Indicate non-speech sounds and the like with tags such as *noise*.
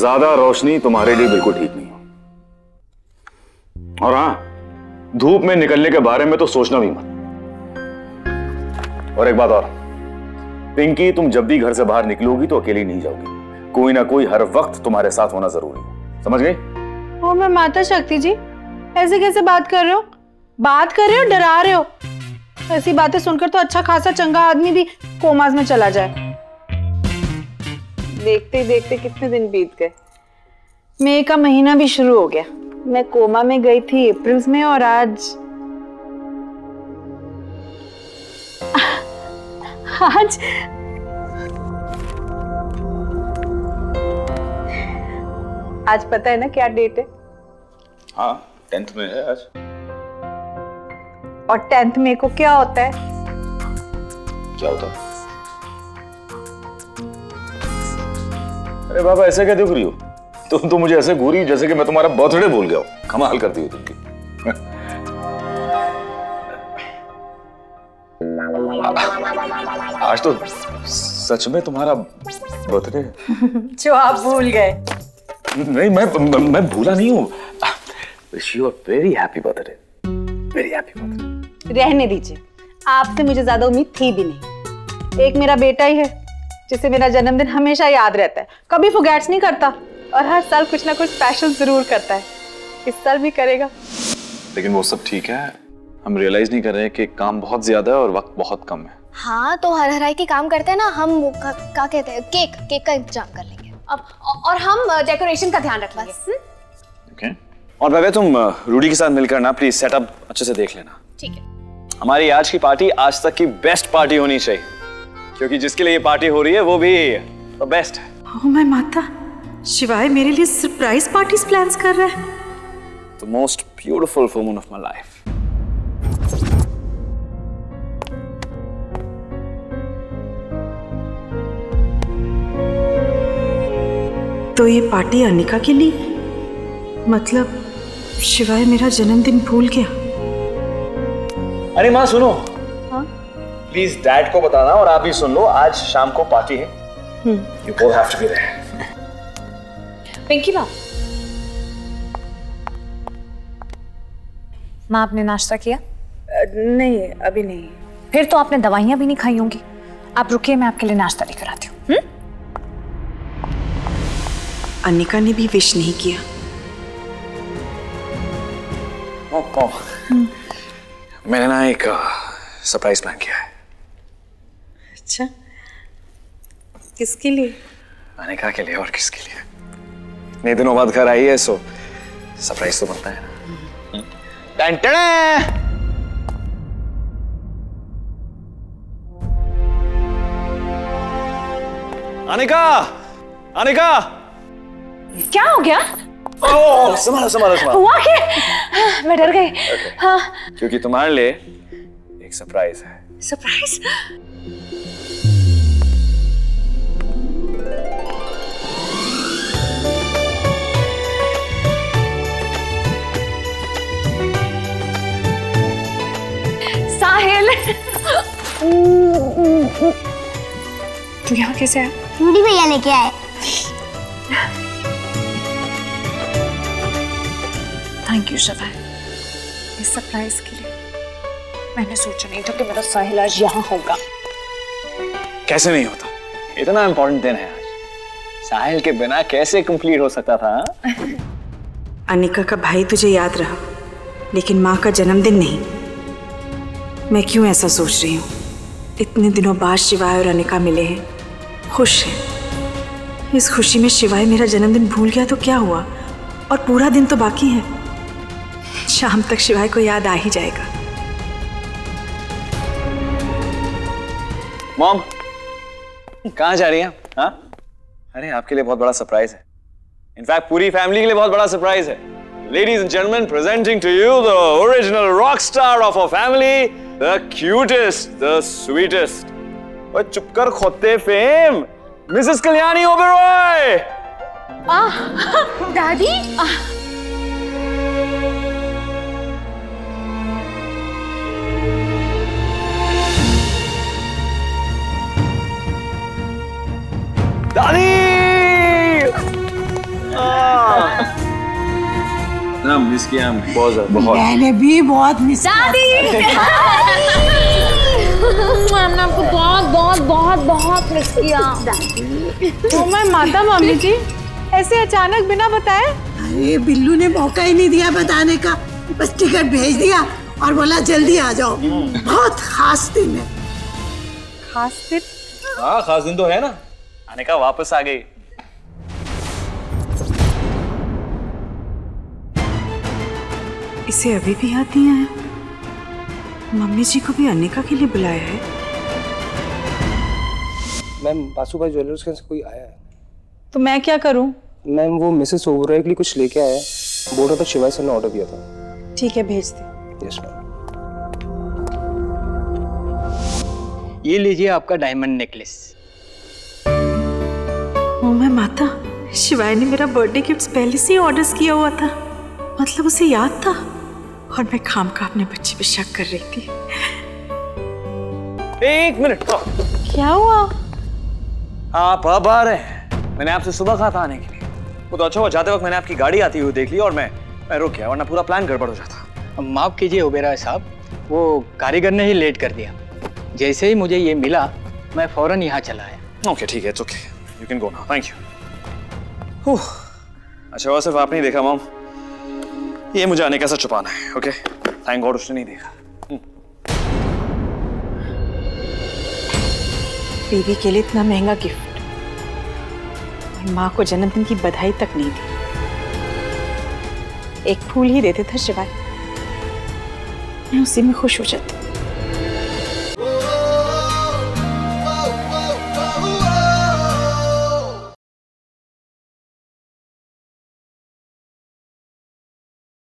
ज़्यादा रोशनी तुम्हारे लिए बिल्कुल ठीक नहीं और हाँ धूप में निकलने के बारे में तो सोचना भी मत। और एक बात और, पिंकी, तुम जब भी घर से बाहर निकलोगी तो अकेली नहीं जाओगी। कोई ना कोई हर वक्त तुम्हारे साथ होना ज़रूरी है। समझ गई? ओ मैं माता शक्ति जी, ऐसे कैसे बात कर रहे हो? बात कर रहे हो, डरा रहे हो? ऐसी बातें सुनकर तो अच्छा खासा चंगा आदमी भी कोमाज में चला जाए। देखते ही देखते कितने दिन बीत गए? मई का महीना भी शुरू हो गया। मैं कोमा में गई थी अप्रैल में और आज आज आज पता है ना क्या डेट है? हाँ टेंथ में है आज। और टेंथ मई को क्या होता है? क्या होता? है अरे बाबा ऐसे क्या देख रही हो? तुम तो मुझे ऐसे घूरी जैसे कि मैं तुम्हारा बर्थडे भूल गया हूँ। कमाल करती हो तुमकी आज तो सच में तुम्हारा बर्थडे जो आप भूल गए। नहीं मैं मैं, मैं भूला नहीं हूँ। Wish you very happy birthday very happy birthday रहने दीजिए। आपसे मुझे ज़्यादा उम्मीद थी भी नहीं। एक मेरा बेटा ही है। जिसे मेरा जन्मदिन हमेशा याद रहता है। कभी फुगैट्स नहीं करता और हर साल कुछ ना कुछ स्पेशल ज़रूर करता है। इस साल भी करेगा। लेकिन वो सब ठीक है। हम रियलाइज़ नहीं कर रहे हैं कि काम बहुत ज़्यादा है और वक्त बहुत कम है। हाँ तो हर हराई के काम करते हैं ना हम वो का, का कहते हैं केक केक का इंतज़ाम कर लेंगे। अब और हम डेकोरेशन का ध्यान रखेंगे हम्म? ओके और वैसे तुम रूडी के साथ मिलकर ना प्लीज़ सेटअप अच्छे से देख लेना। ठीक है। हमारी आज की पार्टी आज तक की बेस्ट पार्टी होनी चाहिए। क्योंकि जिसके लिए ये पार्टी हो रही है वो भी बेस्ट है। ओ मैं माता शिवाय मेरे लिए सरप्राइज़ पार्टीज़ प्लान्स कर रहा है। The most beautiful woman of my life तो ये पार्टी अनिका के लिए? मतलब शिवाय मेरा जन्मदिन भूल गया। अरे माँ सुनो। प्लीज़ डैड को बताना और आप भी सुन लो। आज शाम को पार्टी है। You both have to be there Pinky माँ माँ आपने नाश्ता किया? नहीं अभी नहीं। फिर तो आपने दवाइयाँ भी नहीं खाई होंगी। आप रुकिए मैं आपके लिए नाश्ता लेकर आती हूँ। हम्म? अनिका ने भी विश नहीं किया। मैंने ना एक सरप्राइज़ प्लान किया है। अच्छा। किसके लिए? अनिका के लिए और किसके लिए? इतने दिनों बाद घर आई है सो सरप्राइज़ तो बनता है। ना अनिका! अनिका! क्या हो गया? ओह संभालो संभालो संभालो। हुआ क्या? मैं डर गई। हाँ। क्योंकि तुम्हारे लिए एक सरप्राइज़ है। सरप्राइज़ तू यहाँ कैसे आया? रूडी भैया लेके आए। थैंक यू शफा इस सरप्राइज़ के लिए मैंने सोचा नहीं था कि मेरा साहिल आज यहाँ होगा। कैसे नहीं होता? इतना इम्पोर्टेंट दिन है आज। साहिल के बिना कैसे कंप्लीट हो सकता था हाँ? अनिका का भाई तुझे याद रहा लेकिन माँ का जन्मदिन नहीं। मैं क्यों ऐसा सोच रही हूँ? इतने दिनों बाद शिवाय और अनिका मिले हैं। खुश हैं। इस खुशी में शिवाय मेरा जन्मदिन भूल गया तो क्या हुआ? और पूरा दिन तो बाकी है। शाम तक शिवाय को याद आ ही जाएगा। मॉम, कहाँ जा रही हैं? हाँ? अरे, आपके लिए बहुत बड़ा सरप्राइज़ है। इनफैक्ट पूरी फैमिली के लिए बहुत बड़ा सरप्राइज़ है। Ladies and gentleman presenting to you the original rock star of a family the cutest the sweetest और चुप कर खोते फेम। मिसेस कल्याणी ओबेरॉय *laughs* दादी? इतना मिस किया हमने। बहुत ज़्यादा बहुत। मैंने भी बहुत मिस दादी! हमने आपको बहुत बहुत बहुत बहुत मिस किया। ओ मैं माता मम्मी जी ऐसे अचानक बिना बताए? अरे बिल्लू ने मौका ही नहीं दिया बताने का। बस टिकट भेज दिया और बोला जल्दी आ जाओ। बहुत खास दिन है। खास दिन? हाँ खास दिन तो है ना। आने का वापस आ गई। इसे अभी भी याद नहीं आया। मम्मी जी को भी अनिका के लिए बुलाया है। मैम बासुभाई ज्वेलर्स के से कोई आया है? तो मैं क्या करूँ? मैम वो मिसेस ओवरॉय के लिए कुछ लेके आया है। बोल रहा था शिवाय सर ने ऑर्डर दिया था। ठीक है भेज दे। यस मैम ये लीजिए आपका डायमंड नेकलेस ओ मैं माता शिवाय ने मेरा बर्थडे गिफ्ट्स पहले से ही ऑर्डर्स किया हुआ था। मतलब उसे याद था? और मैं खाम का अपने बच्चे पे शक कर रही थी। एक मिनट तो क्या हुआ? आप अब आ रहे हैं। मैंने आपसे सुबह कहा था आने के लिए। वो तो अच्छा हुआ जाते वक्त मैंने आपकी गाड़ी आती हुई देख ली और मैं मैं रुक गया वरना पूरा प्लान गड़बड़ हो जाता। माफ़ कीजिए ओबेरा साहब वो कारीगर ने ही लेट कर दिया। जैसे ही मुझे ये मिला मैं फ़ौरन यहाँ चला आया। ओके ठीक है it's okay you can go now thank you अच्छा वो सिर्फ़ आप नहीं देखा मॉम। ये मुझे आने कैसा छुपाना है ओके थैंक गॉड उसने नहीं देखा। बीवी के लिए इतना महँगा गिफ्ट माँ को जन्मदिन की बधाई तक नहीं दी। एक फूल ही देते थे शिवाय। मैं उसी में खुश हो जाती।